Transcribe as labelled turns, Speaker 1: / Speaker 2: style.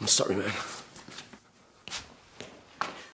Speaker 1: I'm sorry, man.